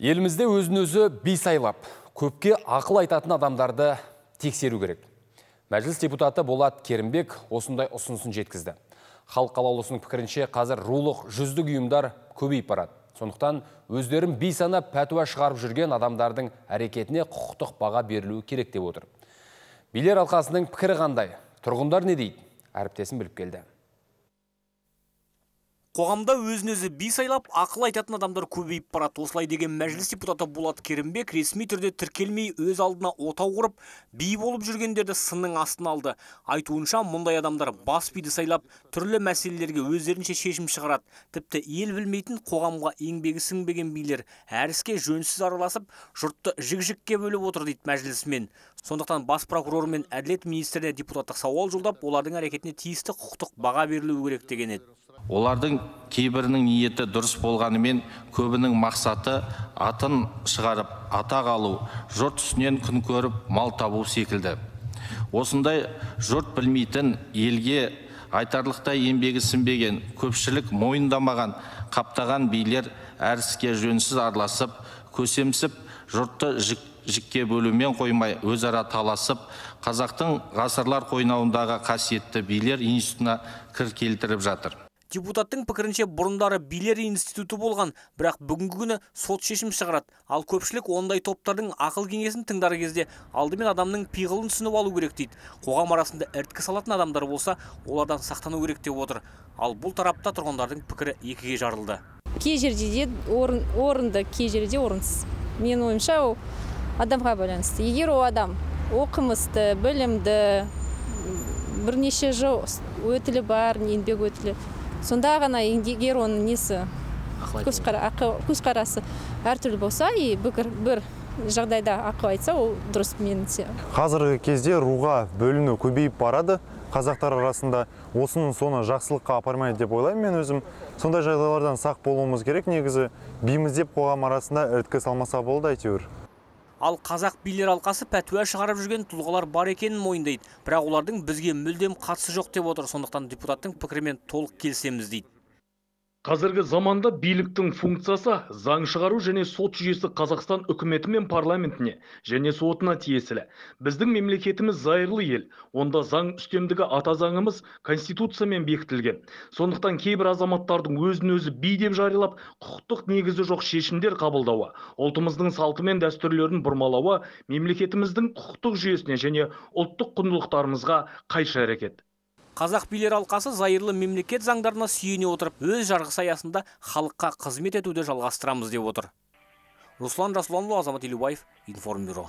Елімізде өзін-өзі би сайлап, көпке ақыл айтатын адамдарды тексеру керек. Мәжіліс депутаты Болат Керімбек осындай ұсынысын жеткізді. Халық қалаулысының пікірінше қазір рулық жүздік ұйымдар көбейіп барады. Сондықтан өздерін би санап пәтуа шығарып жүрген адамдардың әрекетіне құқықтық баға берілуі керек деп отыр. Билер алқасының пікірі қандай? Тұрғындар не дейді? Әріптесін біліп келді. Қоғамда өзін-өзі би сайлап, ақыл айтатын адамдар көбейіп барады. Осылай деген мәжіліс депутаты Болат Керімбек ресми түрде тіркелмей өз алдына отау құрып, би болып жүргендерді сынның астына алды. Айтуынша, мұндай адамдар бас биді сайлап, түрлі мәселелерге өздерінше шешім шығарады. Тіпті ел білмейтін қоғамға еңбегі сіңбеген билер әріске жөнсіз араласып, жұртты жік-жікке бөліп отыр дейді мәжілісмен. Сондықтан бас прокурор мен әділет министріне депутаттық сауал жолдап, олардың әрекетіне тиісті құқықтық баға берілуі керек деген еді олардың кейбірінің ниеті дұрыс болғанымен көбінің мақсаты атын шығарып атақ алу жұрт үстінен күн көріп мал табу секілді. Осындай жұрт білмейтін елге айтарлықтай еңбегі сіңбеген көпшілік мойындамаған қаптаған билер әріске жөнсіз араласып көсемсіп жұртты жік, жікке бөлумен қоймай өзара таласып қазақтың ғасырлар қойнауындағы қасиетті билер институтына кір келтіріп жатыр. Депутаттың пікірінше бұрындары билер институты болған бірақ бүгінгі күні сот шешім шығарады. Ал көпшілік ондай топтардың ақыл кеңесін тыңдар кезде алдымен адамның пиғылын түсініп алу керек дейді. Қоғам арасында іріткі салатын адамдар болса олардан сақтану керек деп отыр. Ал бұл тарапта тұрғындардың пікірі екіге жарылды. Кей жерде орын, орынды кей жерде орынсыз. Менің ойымша ол адамға байланысты. Егер ол адам оқымысты білімді бірнеше жыл өтілі бар еңбек өтілі сонда ғана егер оның несі көзқарасы әртүрлі болса и бір, бір жағдайда ақыл айтса ол дұрыс меніңше қазіргі кезде руға бөліну көбейіп барады. Қазақтар арасында осының соны жақсылыққа апармайды деп ойлаймын мен өзім. Сондай жағдайлардан сақ болуымыз керек негізі бейміз деп қоғам арасында іріткі салмаса болды әйтеуір. Ал қазақ билер алқасы пәтуа шығарып жүрген тұлғалар бар екенін мойындайды. Бірақ олардың бізге мүлдем қатысы жоқ деп отыр. Сондықтан депутаттың пікірімен толық келісеміз дейді. Қазіргі заманда биліктің функциясы заң шығару және сот жүйесі қазақстан үкіметі мен парламентіне және сотына тиесілі. Біздің мемлекетіміз зайырлы ел. Онда заң үстемдігі ата заңымыз конституциямен бекітілген. Сондықтан кейбір азаматтардың өзін өзі би деп жариялап құқықтық негізі жоқ шешімдер қабылдауы ұлтымыздың салты мен дәстүрлерін бұрмалауы мемлекетіміздің құқықтық жүйесіне және ұлттық құндылықтарымызға қайшы әрекет. Қазақ билер алқасы зайырлы мемлекет заңдарына сүйене отырып өз жарғысы аясында халыққа қызмет етуді жалғастырамыз деп отыр. Руслан жасұланұлы азамат елубаев информбюро.